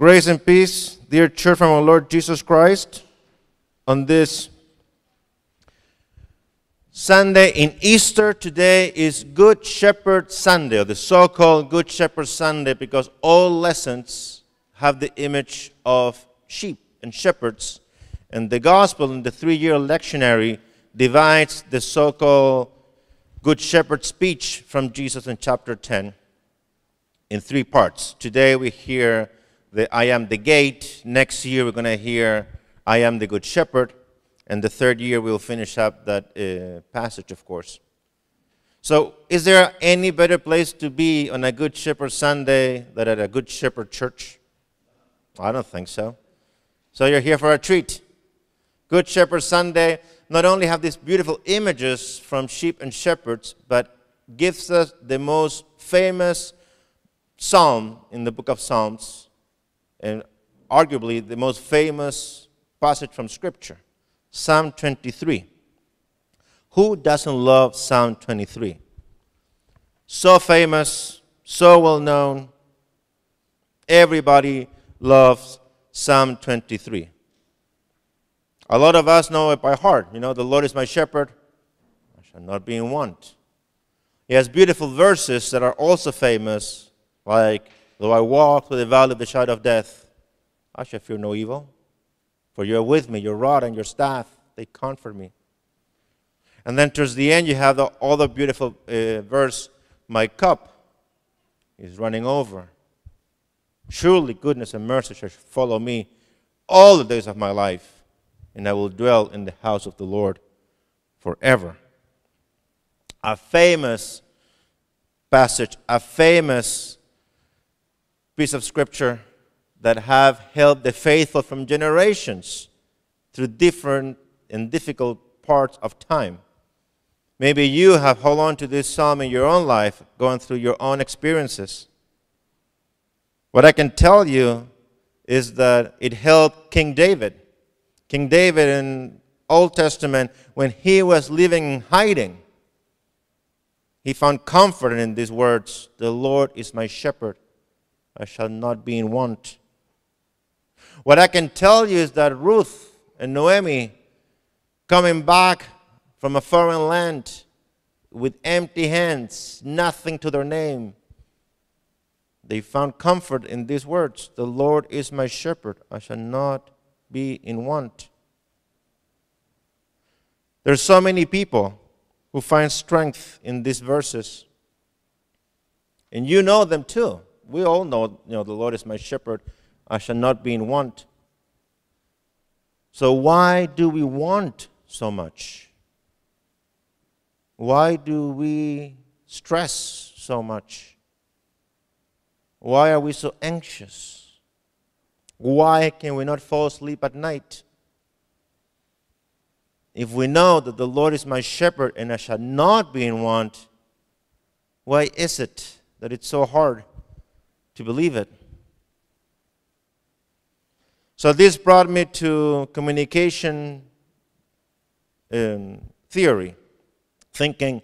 Grace and peace, dear church from our Lord Jesus Christ, on this Sunday in Easter today is Good Shepherd Sunday, or the so called Good Shepherd Sunday, because all lessons have the image of sheep and shepherds. And the gospel in the three year lectionary divides the so called Good Shepherd speech from Jesus in chapter 10 in three parts. Today we hear the I am the gate. Next year we're going to hear I am the good shepherd. And the third year we'll finish up that uh, passage, of course. So, is there any better place to be on a Good Shepherd Sunday than at a Good Shepherd church? I don't think so. So, you're here for a treat. Good Shepherd Sunday not only have these beautiful images from sheep and shepherds, but gives us the most famous psalm in the book of Psalms, and arguably the most famous passage from Scripture Psalm 23. Who doesn't love Psalm 23? So famous, so well known. Everybody loves Psalm 23. A lot of us know it by heart. You know, the Lord is my shepherd, I shall not be in want. He has beautiful verses that are also famous, like, Though I walk through the valley of the shadow of death, I shall fear no evil. For you are with me, your rod and your staff, they comfort me. And then towards the end, you have the other beautiful uh, verse My cup is running over. Surely goodness and mercy shall follow me all the days of my life, and I will dwell in the house of the Lord forever. A famous passage, a famous piece of scripture that have helped the faithful from generations through different and difficult parts of time. Maybe you have held on to this psalm in your own life, going through your own experiences. What I can tell you is that it helped King David. King David in Old Testament, when he was living in hiding, he found comfort in these words The Lord is my shepherd, I shall not be in want. What I can tell you is that Ruth and Noemi, coming back from a foreign land with empty hands, nothing to their name, they found comfort in these words The Lord is my shepherd, I shall not be in want. There are so many people who find strength in these verses. And you know them too. We all know, you know, the Lord is my shepherd. I shall not be in want. So, why do we want so much? Why do we stress so much? Why are we so anxious? Why can we not fall asleep at night? If we know that the Lord is my shepherd and I shall not be in want, why is it that it's so hard to believe it? So this brought me to communication um, theory, thinking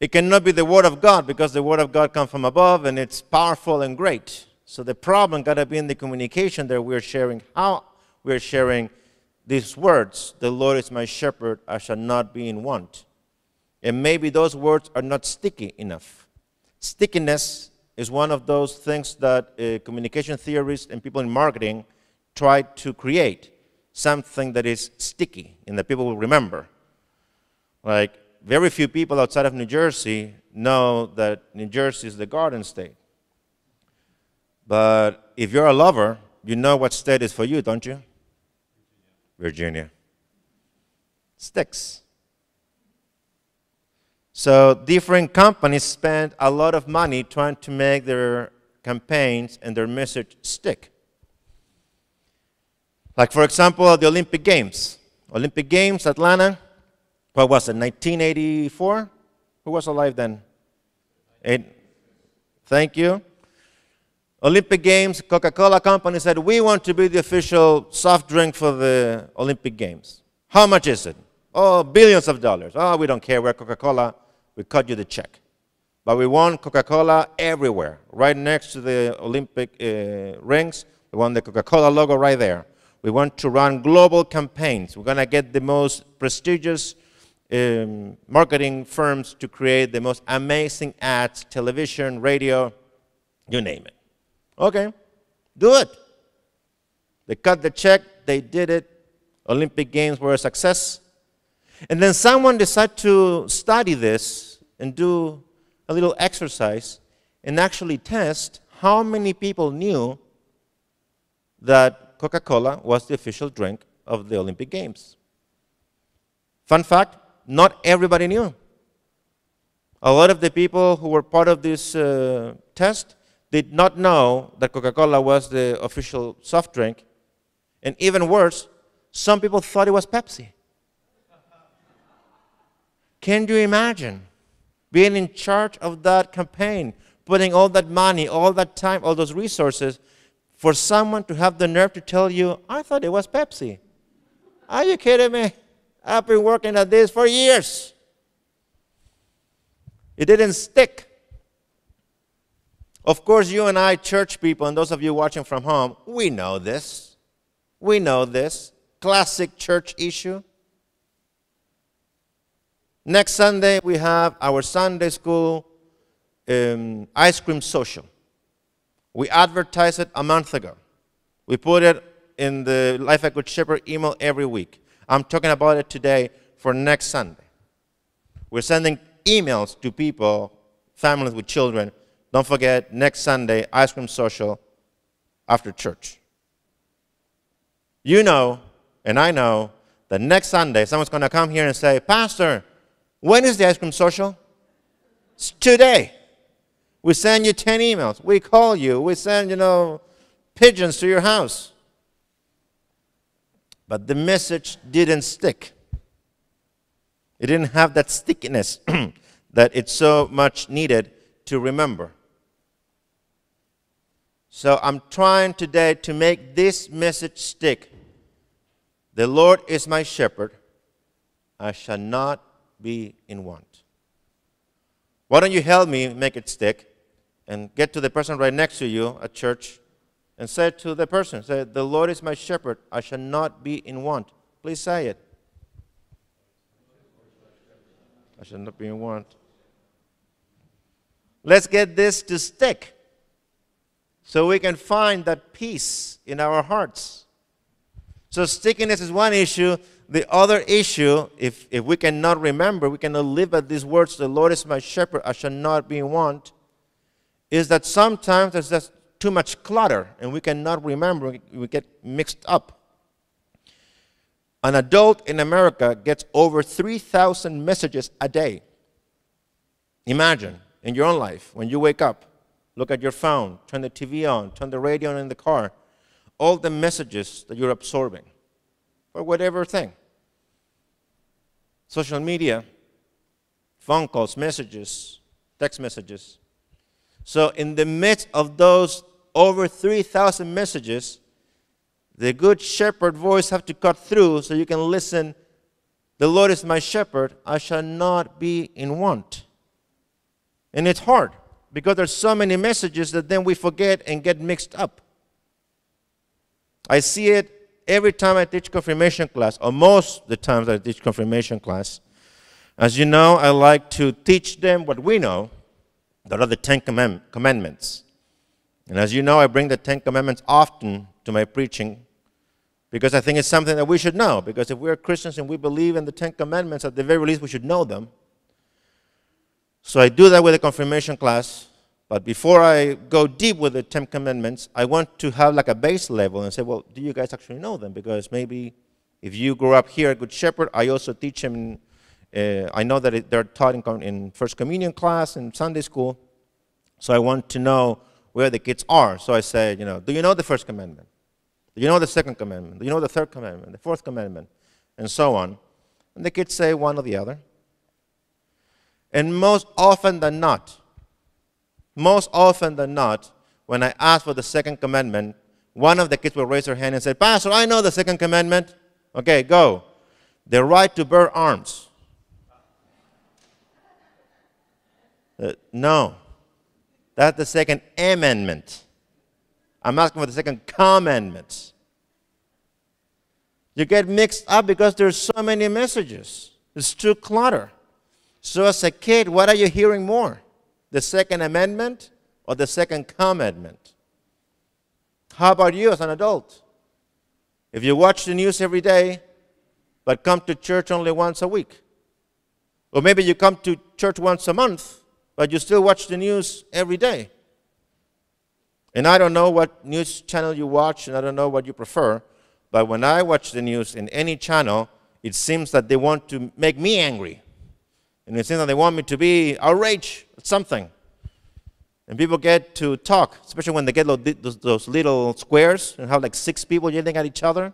it cannot be the Word of God because the Word of God comes from above and it's powerful and great. So the problem got to be in the communication that we're sharing, how we're sharing these words. The Lord is my shepherd, I shall not be in want. And maybe those words are not sticky enough. Stickiness is one of those things that uh, communication theorists and people in marketing try to create something that is sticky and that people will remember. Like, very few people outside of New Jersey know that New Jersey is the garden state. But if you're a lover, you know what state is for you, don't you? Virginia. Sticks. So different companies spend a lot of money trying to make their campaigns and their message stick. Like, for example, the Olympic Games. Olympic Games, Atlanta, what was it, 1984? Who was alive then? Eight. Thank you. Olympic Games, Coca Cola Company said, We want to be the official soft drink for the Olympic Games. How much is it? Oh, billions of dollars. Oh, we don't care. We're Coca Cola. We cut you the check. But we want Coca Cola everywhere, right next to the Olympic uh, rings. We want the Coca Cola logo right there. We want to run global campaigns. We're going to get the most prestigious um, marketing firms to create the most amazing ads, television, radio, you name it. Okay, do it. They cut the check, they did it. Olympic Games were a success. And then someone decided to study this and do a little exercise and actually test how many people knew that Coca Cola was the official drink of the Olympic Games. Fun fact not everybody knew. A lot of the people who were part of this uh, test did not know that Coca Cola was the official soft drink. And even worse, some people thought it was Pepsi. Can you imagine being in charge of that campaign, putting all that money, all that time, all those resources for someone to have the nerve to tell you, I thought it was Pepsi? Are you kidding me? I've been working at this for years. It didn't stick. Of course, you and I, church people, and those of you watching from home, we know this. We know this. Classic church issue. Next Sunday, we have our Sunday school um, ice cream social. We advertised it a month ago. We put it in the Life at Good Shepherd email every week. I'm talking about it today for next Sunday. We're sending emails to people, families with children. Don't forget, next Sunday, ice cream social after church. You know, and I know, that next Sunday, someone's going to come here and say, Pastor, when is the ice cream social? It's today. We send you 10 emails. We call you. We send, you know, pigeons to your house. But the message didn't stick. It didn't have that stickiness that it's so much needed to remember. So I'm trying today to make this message stick. The Lord is my shepherd. I shall not be in want. Why don't you help me make it stick and get to the person right next to you at church and say to the person, say, the Lord is my shepherd, I shall not be in want. Please say it. I shall not be in want. Let's get this to stick so we can find that peace in our hearts. So, stickiness is one issue. The other issue, if, if we cannot remember, we cannot live by these words, the Lord is my shepherd, I shall not be in want, is that sometimes there's just too much clutter and we cannot remember, we get mixed up. An adult in America gets over 3,000 messages a day. Imagine in your own life, when you wake up, look at your phone, turn the TV on, turn the radio on in the car, all the messages that you're absorbing for whatever thing social media, phone calls, messages, text messages. So, in the midst of those over 3,000 messages, the good shepherd voice have to cut through so you can listen. The Lord is my shepherd, I shall not be in want. And it's hard because there's so many messages that then we forget and get mixed up. I see it every time I teach confirmation class, or most the times I teach confirmation class, as you know, I like to teach them what we know, that are the Ten Commandments. And as you know, I bring the Ten Commandments often to my preaching because I think it's something that we should know. Because if we're Christians and we believe in the Ten Commandments, at the very least, we should know them. So I do that with the confirmation class. But before I go deep with the Ten Commandments, I want to have like a base level and say, well, do you guys actually know them? Because maybe if you grow up here at Good Shepherd, I also teach them. Uh, I know that it, they're taught in, in First Communion class and Sunday school. So I want to know where the kids are. So I say, you know, do you know the first commandment? Do you know the second commandment? Do you know the third commandment? The fourth commandment? And so on. And the kids say one or the other. And most often than not, most often than not, when I ask for the second commandment, one of the kids will raise their hand and say, Pastor, I know the second commandment. Okay, go. The right to bear arms. Uh, no. That's the second amendment. I'm asking for the second commandment. You get mixed up because there's so many messages. It's too clutter. So as a kid, what are you hearing more? The second amendment or the second commandment? How about you as an adult? If you watch the news every day, but come to church only once a week, or maybe you come to church once a month, but you still watch the news every day. And I don't know what news channel you watch, and I don't know what you prefer, but when I watch the news in any channel, it seems that they want to make me angry. And it seems that they want me to be outraged something. And people get to talk, especially when they get those, little squares and have like six people yelling at each other.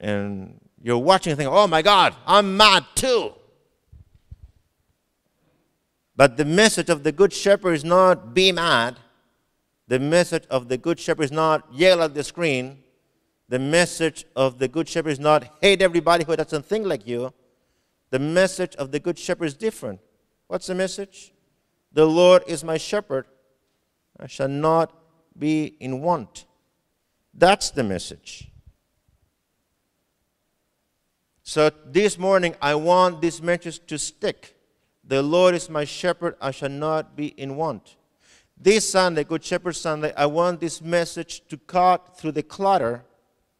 And you're watching and thinking, oh my God, I'm mad too. But the message of the Good Shepherd is not be mad. The message of the Good Shepherd is not yell at the screen. The message of the Good Shepherd is not hate everybody who doesn't think like you. The message of the Good Shepherd is different. What's the message? The Lord is my shepherd. I shall not be in want. That's the message. So this morning, I want this message to stick. The Lord is my shepherd, I shall not be in want. This Sunday, Good Shepherd Sunday, I want this message to cut through the clutter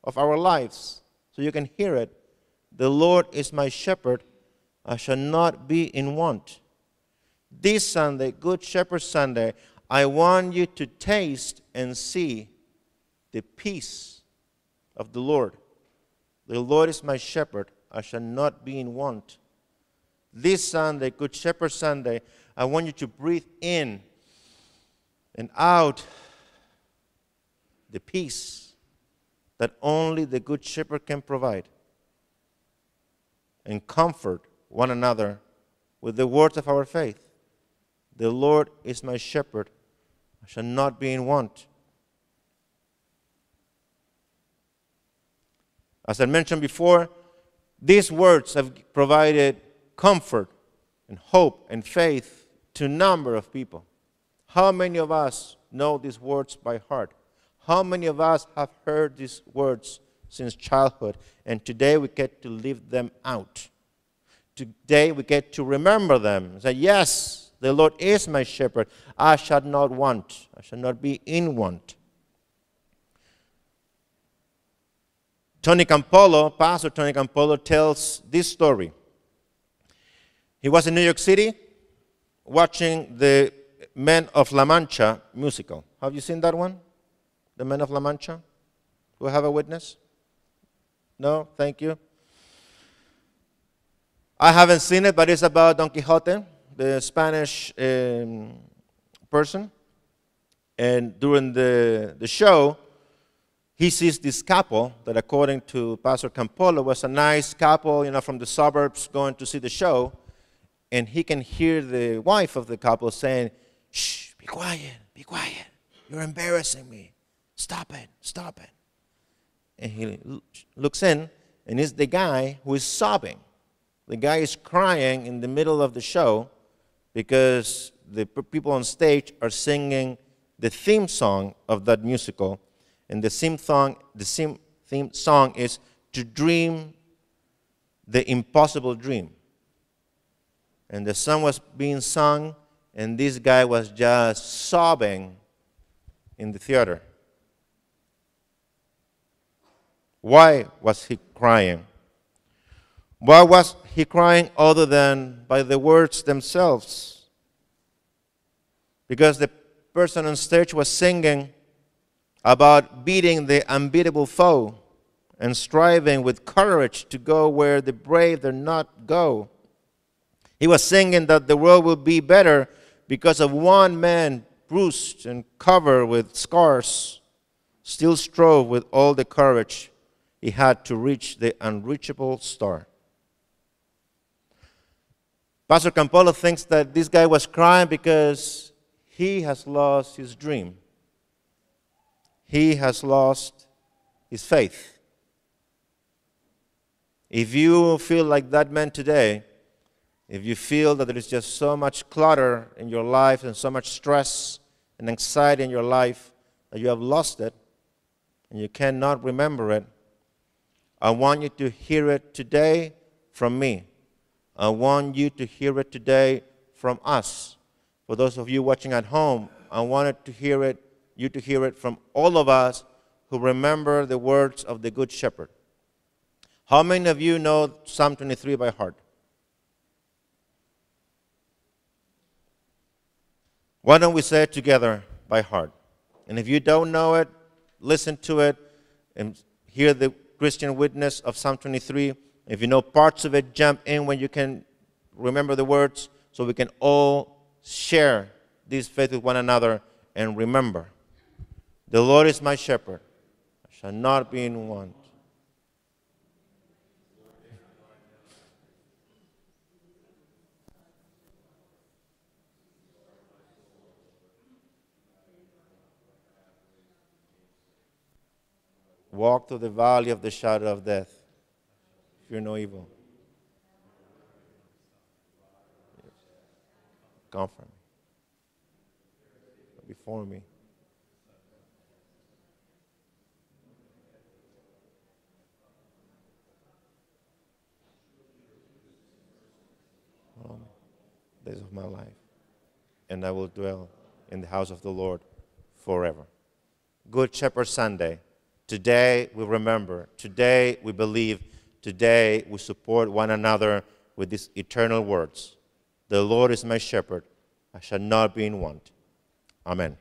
of our lives so you can hear it. The Lord is my shepherd, I shall not be in want. This Sunday, Good Shepherd Sunday, I want you to taste and see the peace of the Lord. The Lord is my shepherd, I shall not be in want this Sunday, Good Shepherd Sunday, I want you to breathe in and out the peace that only the Good Shepherd can provide and comfort one another with the words of our faith. The Lord is my shepherd, I shall not be in want. As I mentioned before, these words have provided comfort and hope and faith to a number of people. How many of us know these words by heart? How many of us have heard these words since childhood and today we get to live them out? Today we get to remember them. Say, yes, the Lord is my shepherd. I shall not want. I shall not be in want. Tony Campolo, Pastor Tony Campolo, tells this story. He was in New York City watching the Men of La Mancha musical. Have you seen that one? The Men of La Mancha? Do we have a witness? No? Thank you. I haven't seen it, but it's about Don Quixote, the Spanish um, person. And during the, the show, he sees this couple that, according to Pastor Campolo, was a nice couple, you know, from the suburbs going to see the show and he can hear the wife of the couple saying, Shh, be quiet, be quiet. You're embarrassing me. Stop it, stop it. And he looks in, and it's the guy who is sobbing. The guy is crying in the middle of the show because the people on stage are singing the theme song of that musical. And the theme song, the theme song is to dream the impossible dream and the song was being sung, and this guy was just sobbing in the theater. Why was he crying? Why was he crying other than by the words themselves? Because the person on stage was singing about beating the unbeatable foe and striving with courage to go where the brave dare not go. He was singing that the world will be better because of one man bruised and covered with scars, still strove with all the courage he had to reach the unreachable star. Pastor Campolo thinks that this guy was crying because he has lost his dream. He has lost his faith. If you feel like that man today, If you feel that there is just so much clutter in your life and so much stress and anxiety in your life that you have lost it and you cannot remember it, I want you to hear it today from me. I want you to hear it today from us. For those of you watching at home, I wanted to hear it, you to hear it from all of us who remember the words of the Good Shepherd. How many of you know Psalm 23 by heart? Why don't we say it together by heart? And if you don't know it, listen to it and hear the Christian witness of Psalm 23. If you know parts of it, jump in when you can remember the words so we can all share this faith with one another and remember the Lord is my shepherd, I shall not be in want. Walk through the valley of the shadow of death. Fear no evil. Comfort me. Before me. All days of my life. And I will dwell in the house of the Lord forever. Good Shepherd Sunday. Today we remember. Today we believe. Today we support one another with these eternal words The Lord is my shepherd, I shall not be in want. Amen.